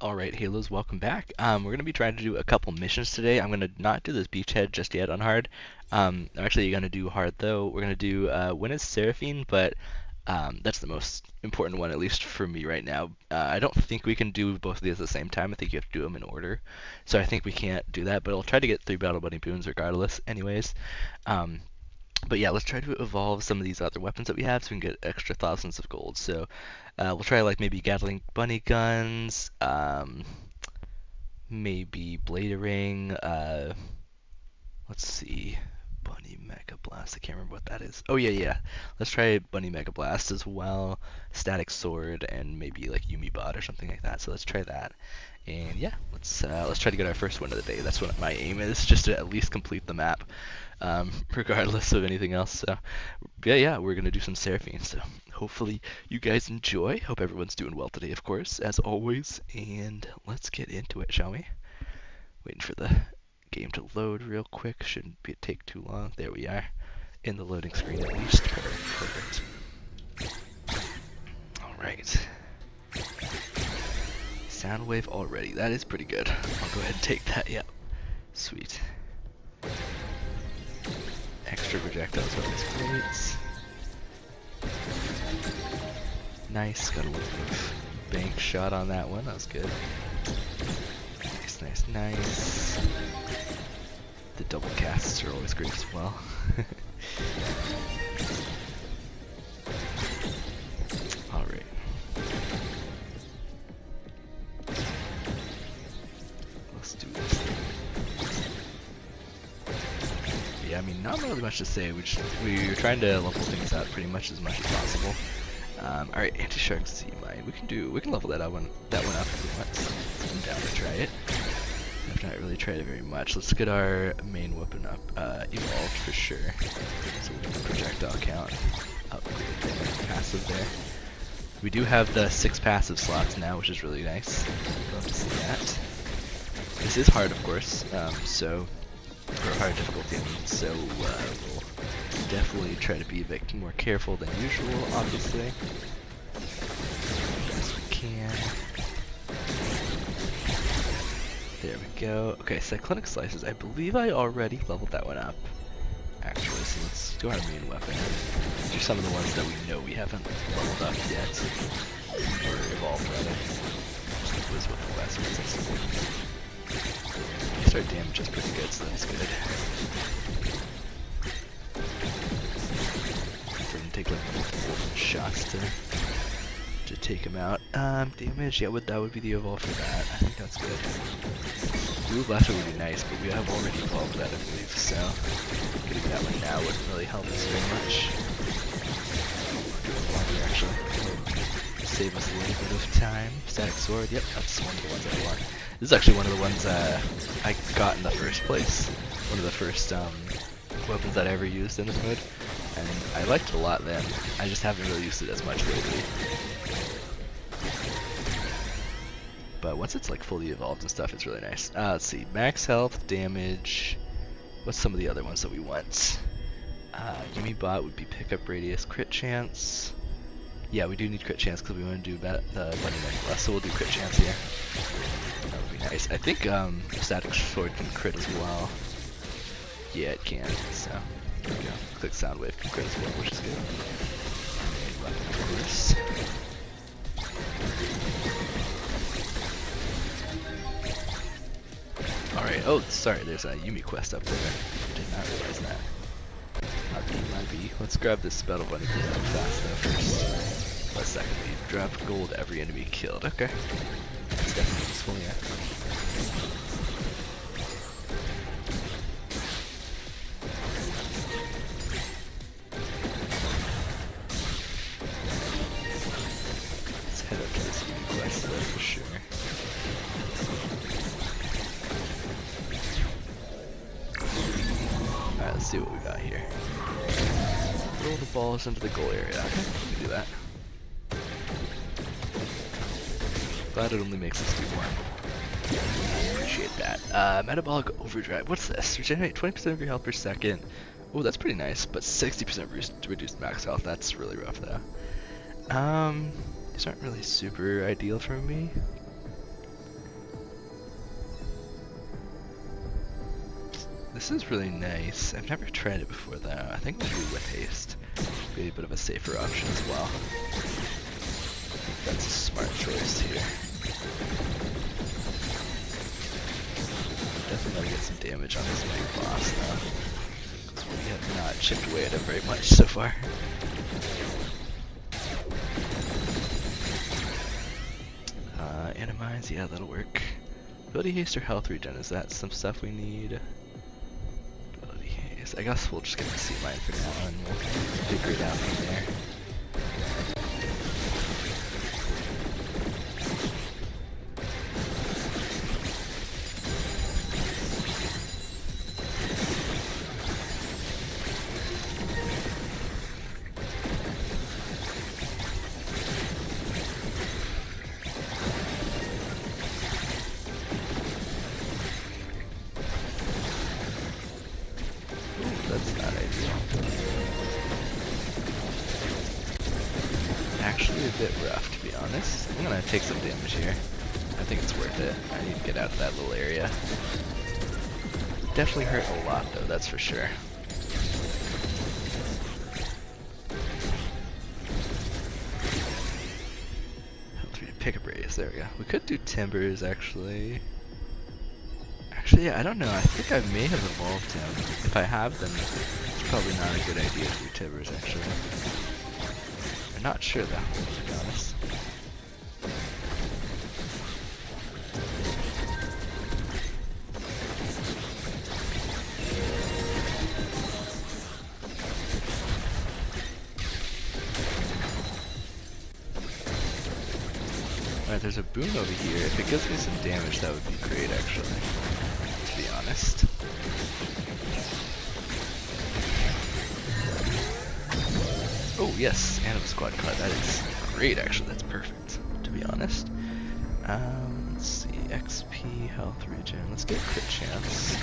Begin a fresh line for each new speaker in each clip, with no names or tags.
Alright, Halos, welcome back. Um, we're going to be trying to do a couple missions today. I'm going to not do this beachhead just yet on hard. Um, I'm actually going to do hard though. We're going to do uh, When is Seraphine, but um, that's the most important one, at least for me right now. Uh, I don't think we can do both of these at the same time. I think you have to do them in order. So I think we can't do that, but I'll try to get three Battle Bunny Boons regardless, anyways. Um, but yeah, let's try to evolve some of these other weapons that we have so we can get extra thousands of gold. So uh, we'll try like maybe Gatling Bunny Guns, um, maybe Bladering, uh, let's see, Bunny Mega Blast, I can't remember what that is. Oh yeah, yeah, let's try Bunny Mega Blast as well, Statikk Sword, and maybe like Yuumi Bot or something like that. So let's try that. And yeah, let's uh, let's try to get our first win of the day. That's what my aim is, just to at least complete the map um, regardless of anything else. So, yeah, yeah, we're gonna do some Seraphine. So, hopefully you guys enjoy. Hope everyone's doing well today, of course, as always. And let's get into it, shall we? Waiting for the game to load real quick. Shouldn't be take too long. There we are, in the loading screen at least. Perfect. All right. Sound wave already. That is pretty good. I'll go ahead and take that. Yep. Sweet extra projectiles weapons great. Nice, got a little bank shot on that one, that was good. Nice, nice, nice. The double casts are always great as well. much to say. We just, we're trying to level things out pretty much as much as possible. Um, all right, anti-shark sea mine. We can do, we can level that up one, that one up if we want. I'm down to try it. I've not really tried it very much. Let's get our main weapon up, uh, evolved for sure. So we can projectile count, the passive there. We do have the six passive slots now, which is really nice. Love to see that. This is hard, of course, um, so hard difficulty, I mean, so uh, we'll definitely try to be a bit more careful than usual, obviously. As we can. There we go. Okay, cyclonic slices. I believe I already leveled that one up. Actually, so let's do our main weapon. These are some of the ones that we know we haven't leveled up yet. Or evolved, rather. Just what the last our damage is pretty good, so that's good. We take like shots to to take him out. Um, damage, yeah, would that would be the evolve for that. I think that's good. Blue blaster would be nice, but we have already evolved that, I believe, so getting that one now wouldn't really help us very much. actually. Save us a little bit of time. Statikk sword, yep, that's one of the ones I want. This is actually one of the ones uh, I got in the first place. One of the first um, weapons that I ever used in this mode. And I liked it a lot then. I just haven't really used it as much lately. But once it's like fully evolved and stuff, it's really nice. Uh, let's see, max health, damage. What's some of the other ones that we want? Uh, Yuumi Bot would be pickup radius, crit chance. Yeah, we do need crit chance because we want to do the bunny necklace, so we'll do crit chance here. That would be nice. I think um, Statikk sword can crit as well. Yeah, it can. So there we go. Click sound wave can crit as well, which is good. Alright, oh, sorry, there's a Yuumi quest up there. I Did not realize that. Let's grab this battle bunny fast though first. But secondly, drop gold every enemy killed. Okay. That's definitely useful, yeah. Let's head up to this quest though for sure. Alright, let's see what we got here. Throw the balls into the goal area. Okay, Glad it only makes us do one. Appreciate that. Uh, metabolic overdrive. What's this? Regenerate 20% of your health per second. Oh, that's pretty nice, but 60% reduced max health. That's really rough, though. Um, these aren't really super ideal for me. This is really nice. I've never tried it before, though. I think we'll do with haste. Be a bit of a safer option as well. That's a smart choice here. Definitely get some damage on this big boss though. We have not chipped away at him very much so far. Uh, Animize, yeah, that'll work. Ability haste or health regen, is that some stuff we need? Ability haste, I guess we'll just get the sea lion for now and we'll figure it out from there. Think it's worth it. I need to get out of that little area. Definitely hurt a lot, though, that's for sure. Oh, Help me to pick up raise, there we go. We could do Tibbers, actually. Actually, I don't know. I think I may have evolved him. If I have, then it's probably not a good idea to do Tibbers actually. I'm not sure, though, to be honest. Over here. If it gives me some damage, that would be great, actually To be honest. Oh yes, Anim Squad cut. That is great actually, that's perfect, to be honest. Um, let's see, XP, health regen. Let's get crit chance.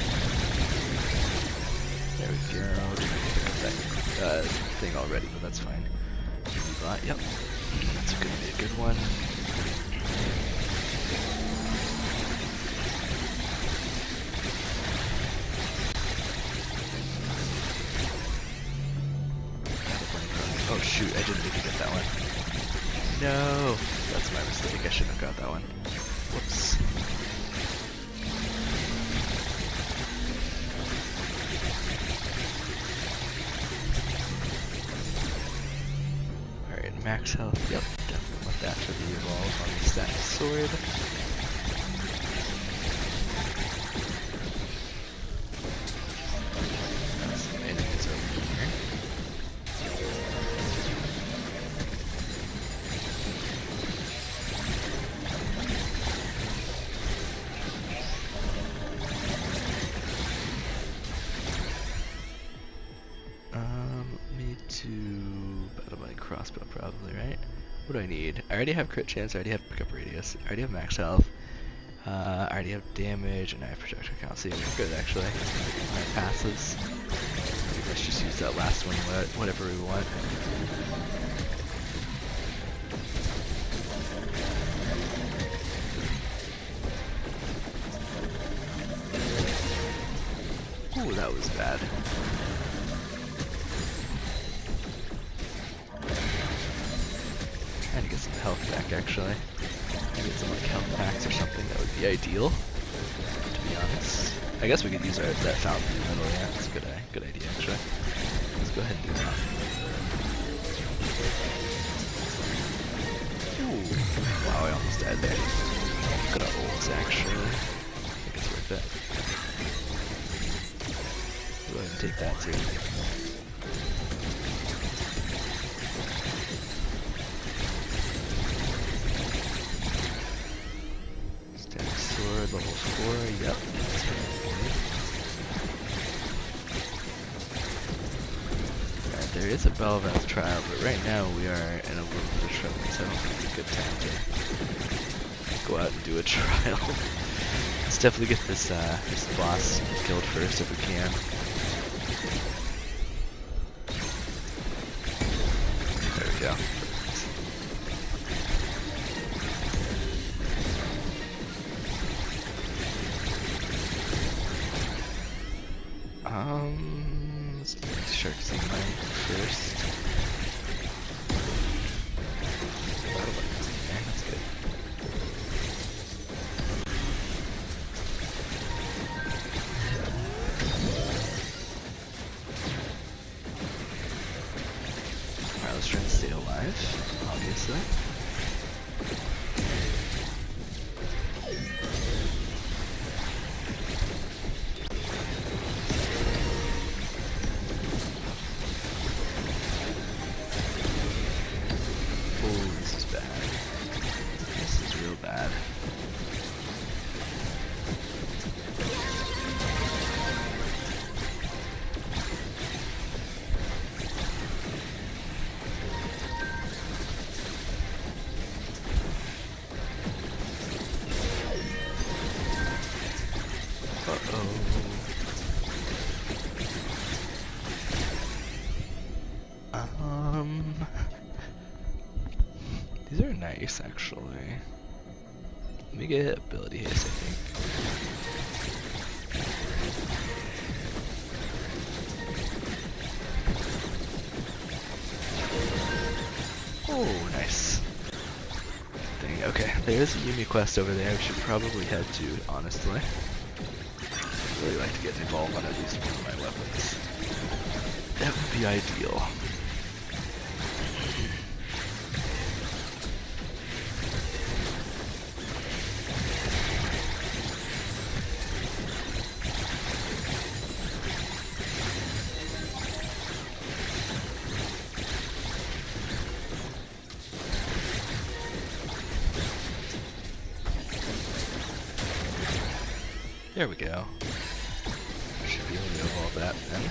There we go. That uh, thing already, but that's fine. Yep, that's gonna be a good one. I shouldn't have got that one. Whoops. Alright, max health, yep, definitely want that to be evolved on the Statikk sword. Already have crit chance, I already have pickup radius, I already have max health, uh, I already have damage, and I have projectile count, so good actually. My passes. Let's just use that last one, whatever we want. Ooh, that was bad. Health back actually. Maybe some like health packs or something, that would be ideal, to be honest. I guess we could use our, that fountain in the middle, yeah, that's a good, uh, good idea actually. Let's go ahead and do that. Ooh, wow, I almost died there. Old ults actually. I think it's worth it. Go ahead and take that too. Bel'Veth trial, but right now we are in a bit of trouble, so I don't think it's a good time to go out and do a trial. Let's definitely get this, uh, this boss killed first if we can. Actually. Let me get ability haste, I think. Oh, nice. Thing. Okay, there's a Yuumi quest over there we should probably head to, honestly. I'd really like to get involved on at least one of my weapons. That would be ideal. There we go. Should be able to evolve that then.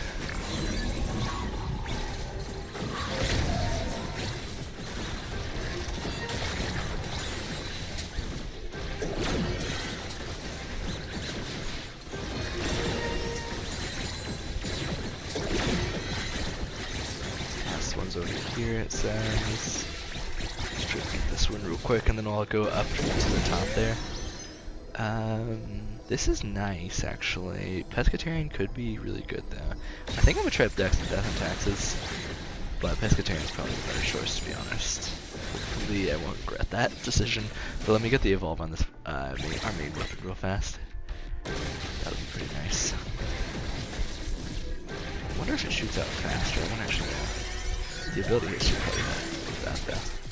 Last one's over here, it says. Let's try to beat this one real quick and then I'll go up to the top there. Um, this is nice, actually. Pescatarian could be really good, though. I think I'm gonna try Dex and Death and Taxes, but Pescatarian is probably the better choice, to be honest. Hopefully I won't regret that decision. But let me get the Evolve on this uh, main, our main weapon real fast. That'll be pretty nice. I wonder if it shoots out faster. I don't actually. The ability here should probably help that, though.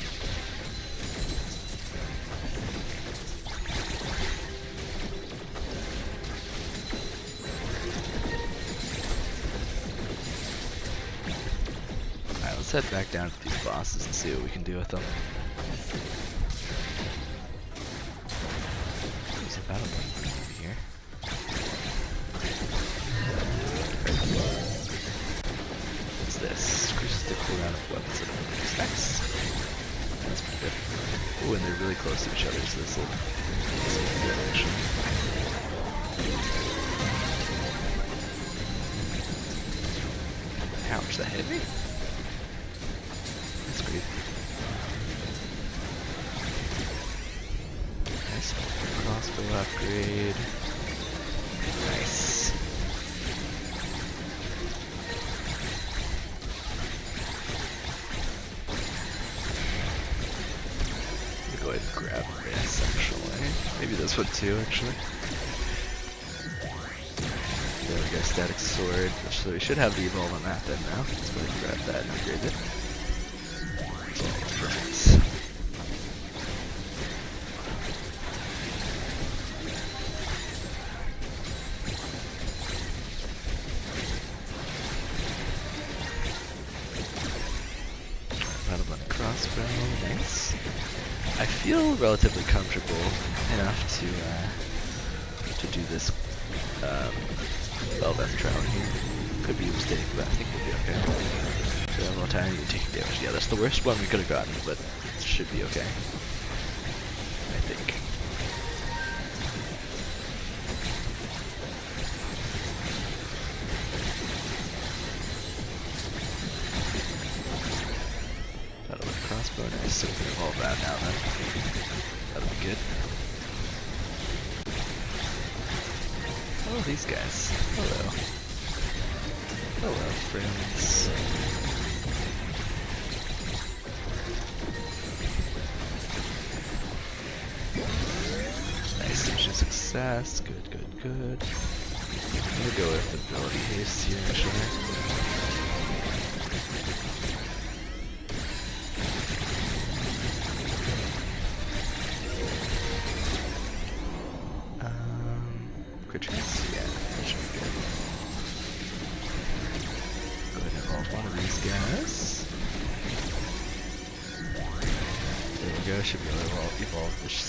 Let's head back down to these bosses and see what we can do with them. A over here. What's this? Increases the cooldown of weapons that are Nice. That's pretty good. Oh, and they're really close to each other, so this will good. Too actually. There we go, Statikk sword. So we should have the evolve on that then now. Let's go ahead and grab that and upgrade it. feel relatively comfortable to uh, to do this um, Bel'Veth trial here. Could be a mistake, but I think we'll be okay. So a little tiny taking damage. Yeah, that's the worst one we could have gotten, but it should be okay. I think. so we can evolve that now then. That'll be good. Oh, these guys. Hello. Hello, friends. Nice mission success. Good, good, good. I'm gonna go with ability haste here, actually.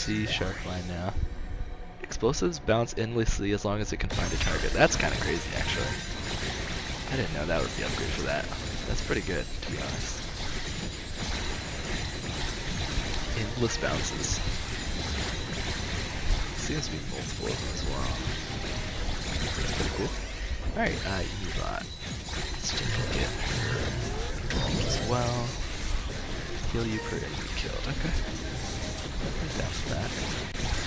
See sharp line now. Explosives bounce endlessly as long as it can find a target. That's kind of crazy, actually. I didn't know that was the upgrade for that. That's pretty good, to be honest. Endless bounces. Seems to be multiple of them as well. That's pretty cool. Alright, uh, Evot. Let's her as well. Heal you per enemy killed. Okay That's that.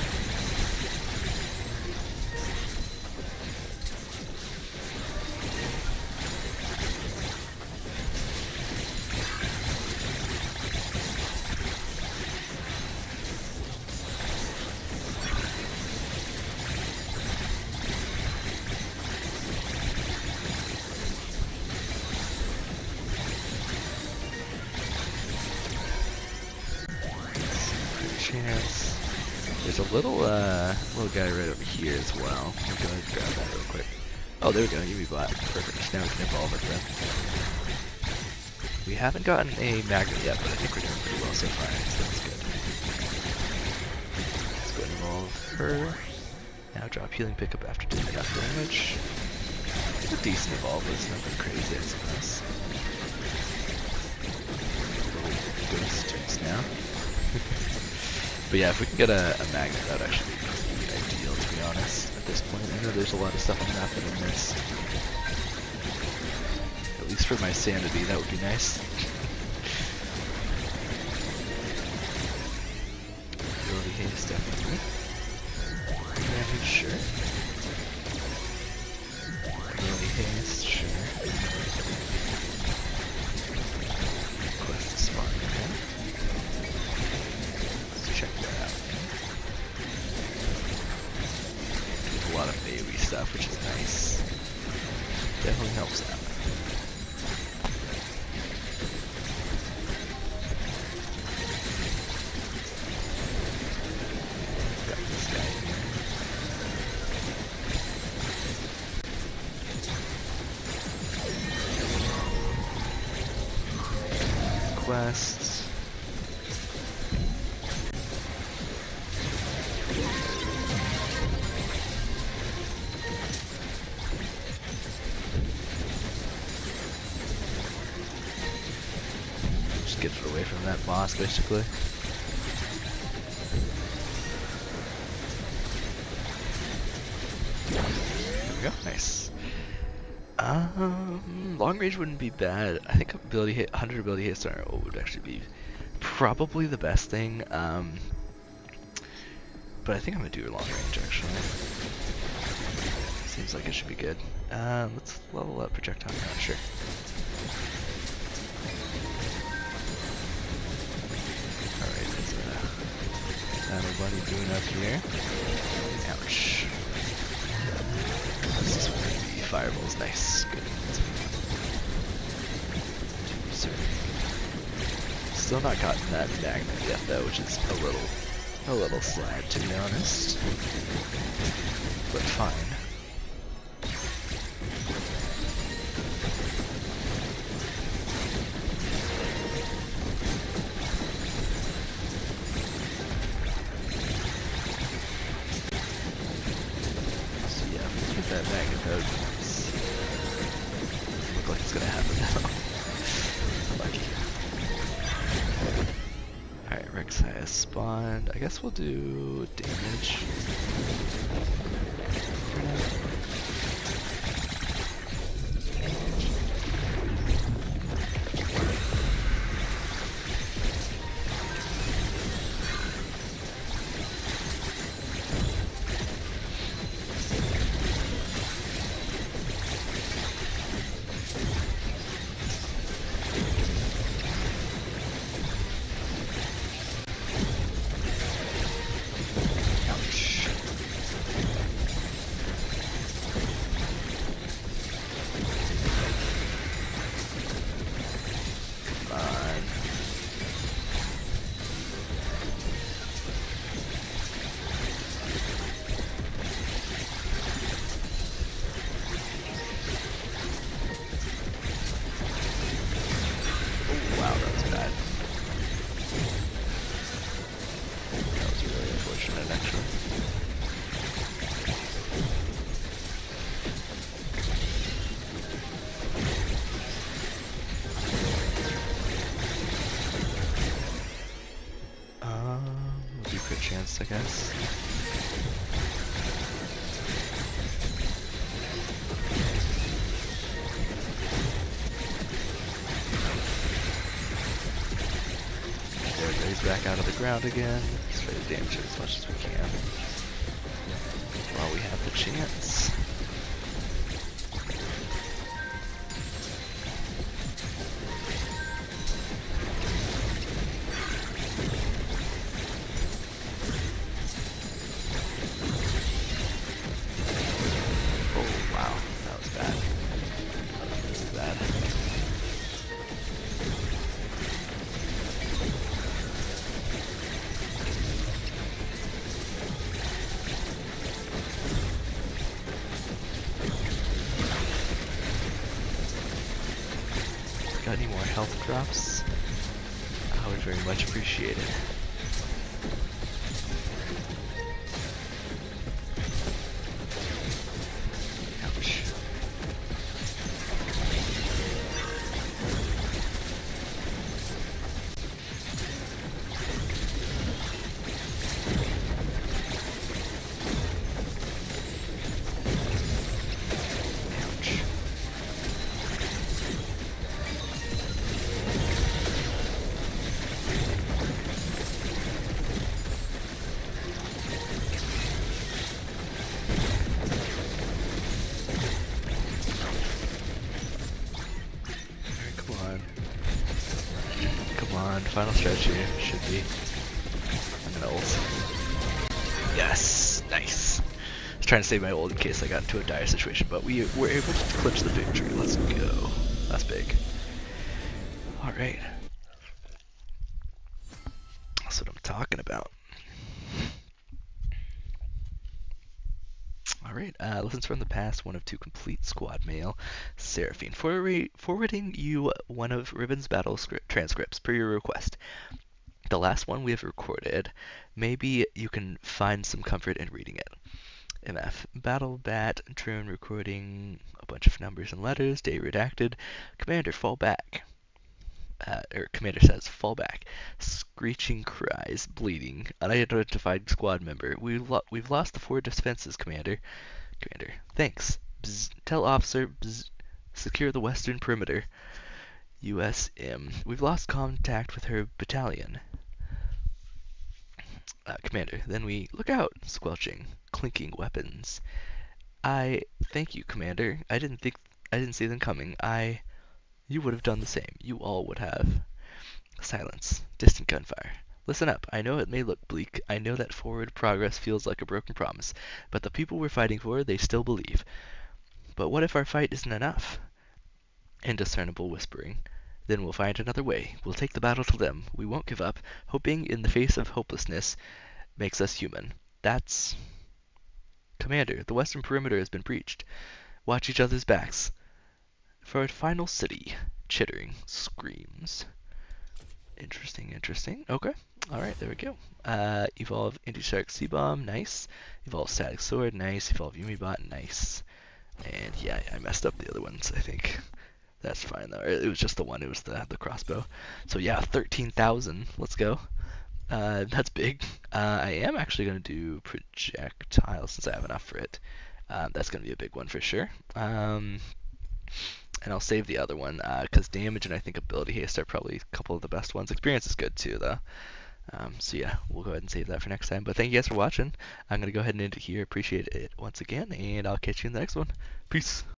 Little uh, little guy right over here as well. I'm gonna grab that real quick. Oh, there we go. UV bot. Perfect. Now we can evolve it then. We haven't gotten a magnet yet, but I think we're doing pretty well so far. So that's good. Let's go evolve her. Now drop healing pickup after doing enough damage. It's a decent evolve, but it's nothing crazy, I suppose. Little ghost now. But yeah, if we can get a, a magnet, that would actually be ideal, to be honest, at this point. I know there's a lot of stuff on the map that I missed. At least for my sanity, that would be nice. Ability haste, definitely. Damage, sure. Here. Quest. boss, basically. There we go, nice. Um, long range wouldn't be bad. I think ability hit, 100 ability hits are, oh, would actually be probably the best thing. Um, but I think I'm gonna do a long range actually. Seems like it should be good. Um, let's level up projectile count, sure. buddy doing up here? Ouch. This is fireballs. Nice. Good. Still not gotten that magnet yet though, which is a little a little sad to be honest. But fine. I guess we'll do damage. Back out of the ground again. Let's try to damage it as much as we can. While we have the chance. Very Yes! Nice! I was trying to save my old in case I got into a dire situation, but we were able to clinch the victory. Let's go. That's big. Alright. That's what I'm talking about. Alright, uh, lessons from the past, one of two complete squad mail. Seraphine, forward- forwarding you one of Riven's battle script transcripts per your request. The last one we have recorded. Maybe you can find some comfort in reading it. MF, Battle Bat, Drone recording a bunch of numbers and letters, day redacted. Commander, fall back. Uh, or Commander says, fall back. Screeching cries, bleeding, unidentified squad member. We lo- we've lost the four defenses, Commander. Commander, thanks. Bzz. Tell officer, bzz. secure the western perimeter. USM. We've lost contact with her battalion. Uh, Commander, then we look out, squelching, clinking weapons. I thank you, Commander. I didn't think I didn't see them coming. I you would have done the same. You all would have. Silence. Distant gunfire. Listen up. I know it may look bleak. I know that forward progress feels like a broken promise. But the people we're fighting for, they still believe. But what if our fight isn't enough? Indiscernible whispering. Then we'll find another way. We'll take the battle to them. We won't give up. Hoping in the face of hopelessness makes us human. That's. Commander, the western perimeter has been breached. Watch each other's backs. For a final city. Chittering. Screams. Interesting, interesting. Okay. Alright, there we go. Uh, evolve Anti-Shark C-Bomb, nice. Evolve Statikk Sword, nice. Evolve Yuumibot, nice. And yeah, I messed up the other ones, I think. That's fine though. It was just the one, it was the, the crossbow. So yeah, 13,000. Let's go. Uh, that's big. Uh, I am actually going to do projectile since I have enough for it. Um, that's going to be a big one for sure. Um, and I'll save the other one because damage and I think ability haste are probably a couple of the best ones. Experience is good too though. Um, so yeah, we'll go ahead and save that for next time. But thank you guys for watching. I'm going to go ahead and end it here. Appreciate it once again, and I'll catch you in the next one. Peace.